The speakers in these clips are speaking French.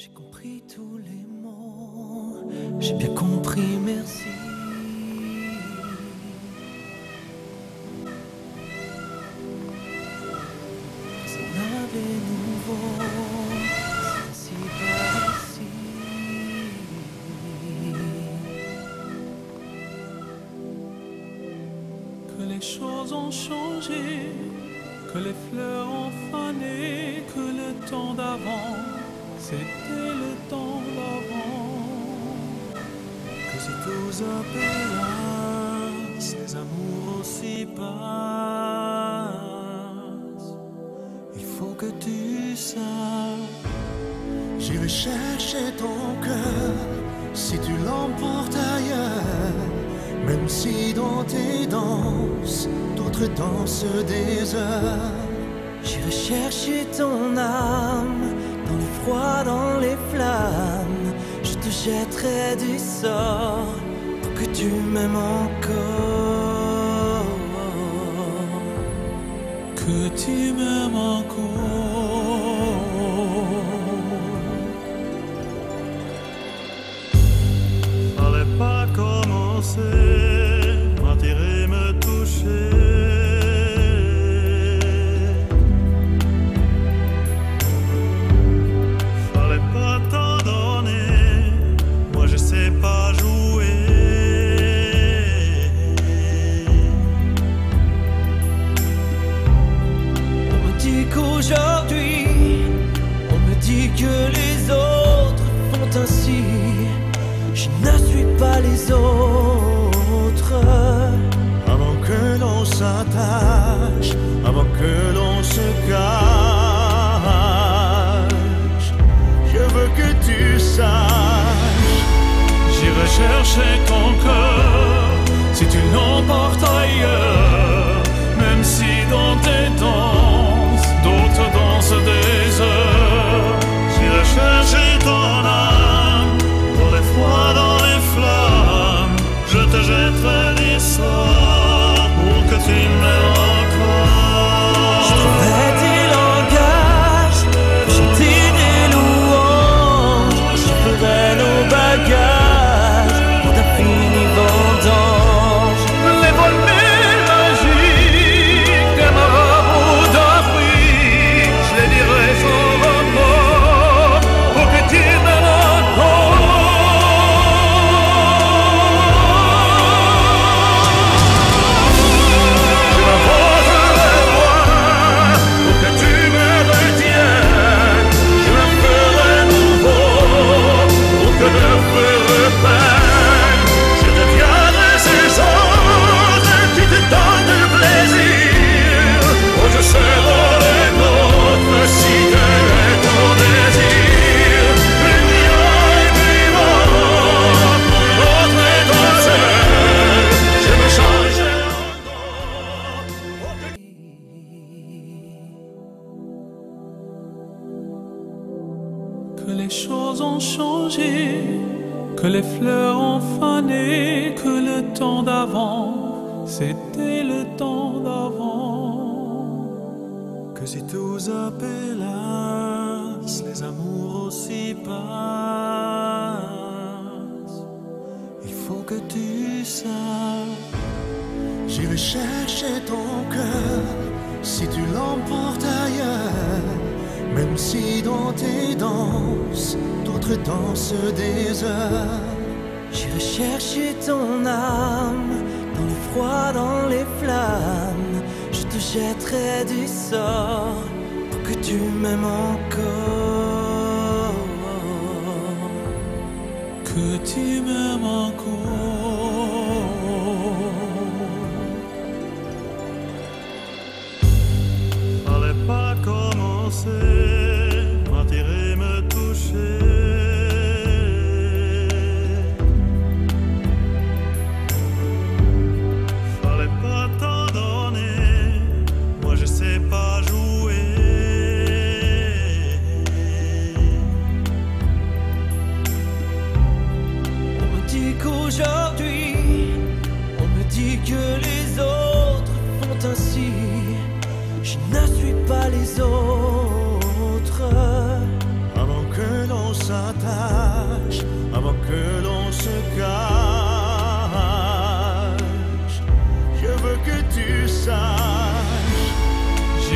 J'ai compris tous les mots, j'ai bien compris, merci. C'est navet nouveau, c'est ainsi par ici. Que les choses ont changé, que les fleurs ont fané, que le temps d'avant, c'était tous appelassent, les amours aussi passent. Il faut que tu saches. J'irai chercher ton cœur si tu l'emportes ailleurs. Même si dans tes danses, d'autres dansent des heures. J'irai chercher ton âme dans le froid, dans les flammes. Je te jetterai du sort pour que tu m'aimes encore. Que tu m'aimes encore. Fallait pas commencer, avant que l'on se cache, je veux que tu saches. J'irai chercher ton cœur chercher ton cœur si tu l'emportes ailleurs. Même si dans tes danses, d'autres dansent des heures. J'irai chercher ton âme dans le froid, dans les flammes. Je te jetterai du sort pour que tu m'aimes encore. Que tu m'aimes encore.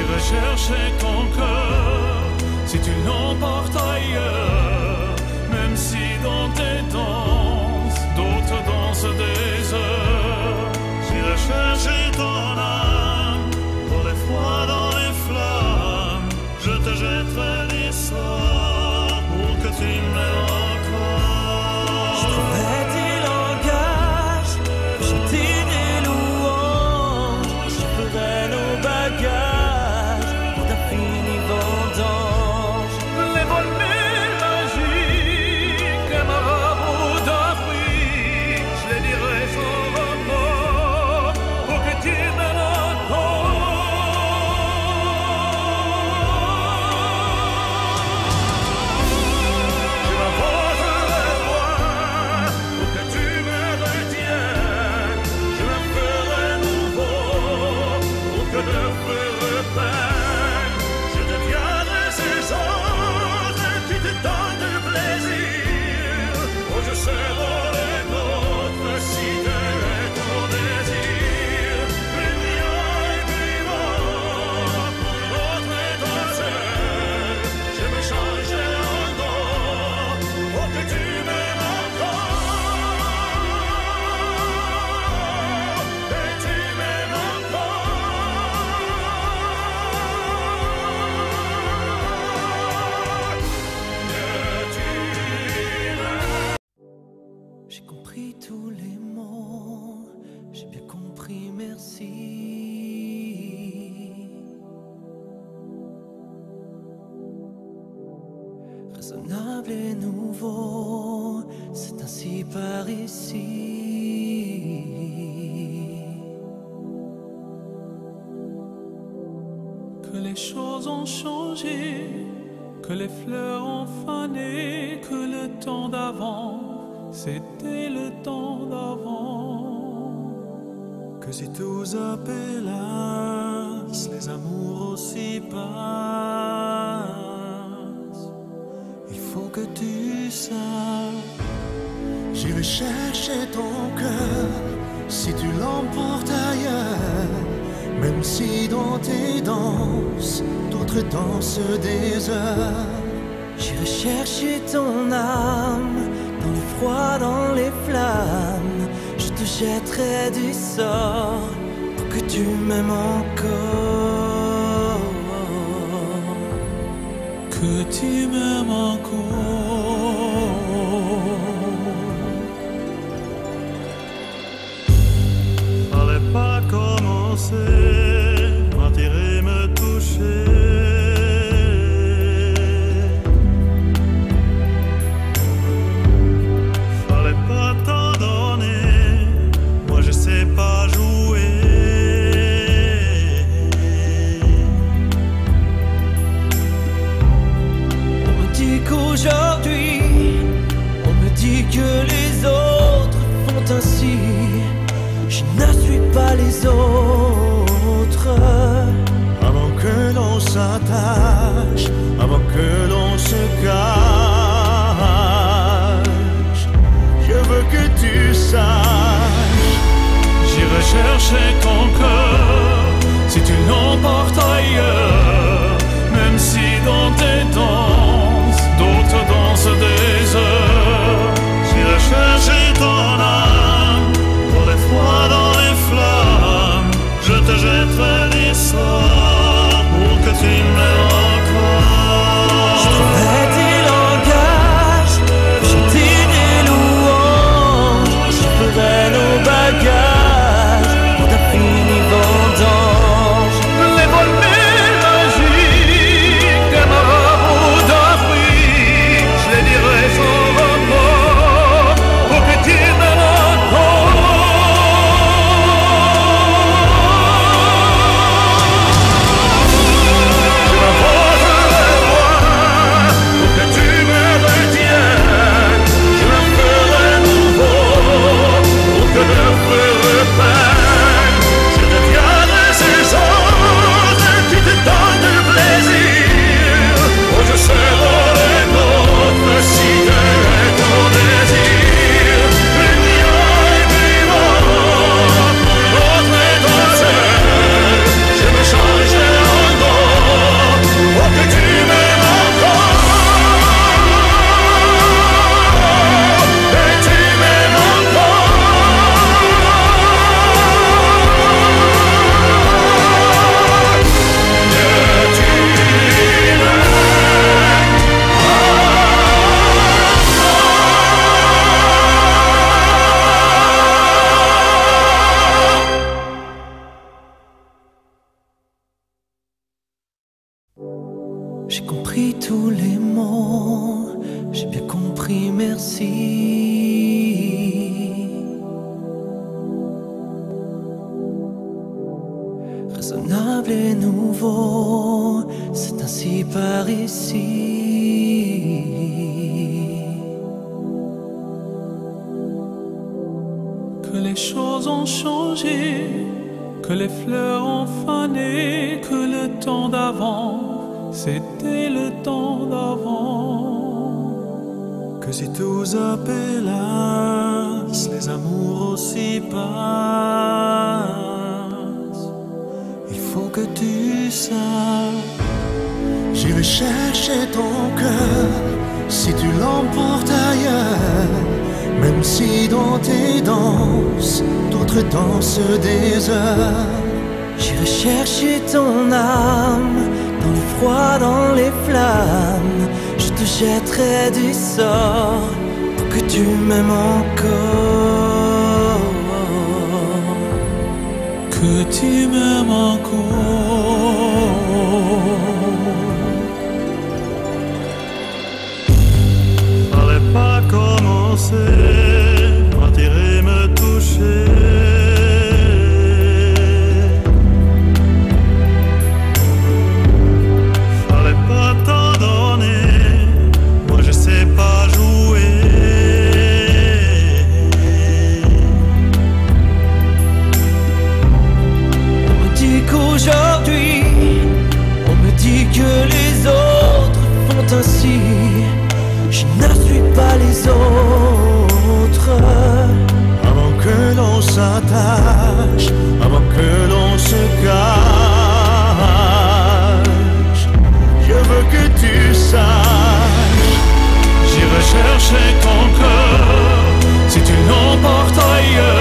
et recherchait ton cœur si tu l'emportes ailleurs. raisonnable et nouveau. C'est ainsi par ici. Que les choses ont changé, que les fleurs ont fané, que le temps d'avant, c'était le temps d'avant. Que si tous appellent les amours aussi pas que tu saches. J'irai chercher ton cœur si tu l'emportes ailleurs. Même si dans tes danses, d'autres dansent des heures. J'irai chercher ton âme dans le froid, dans les flammes. Je te jetterai du sort pour que tu m'aimes encore. que tu m'aimes encore. Fallait pas commencer. toucher ton cœur. Si tu l'emportes J'ai compris tous les mots, j'ai bien compris, merci. Raisonnable et nouveau, c'est ainsi par ici. Que les choses ont changé, que les fleurs ont fané, que le temps d'avant c'était le temps d'avant. Que si tous appelassent, les amours aussi passent. Il faut que tu saches, j'irai chercher ton cœur si tu l'emportes ailleurs. Même si dans tes danses, d'autres dansent des heures. J'irai chercher ton âme dans les flammes. Je te jetterai du sort pour que tu m'aimes encore. Que tu m'aimes encore. Fallait pas commencer à tirer me toucher. avant que l'on se cache. Je veux que tu saches, j'ai recherché ton cœur, si tu l'emportes ailleurs.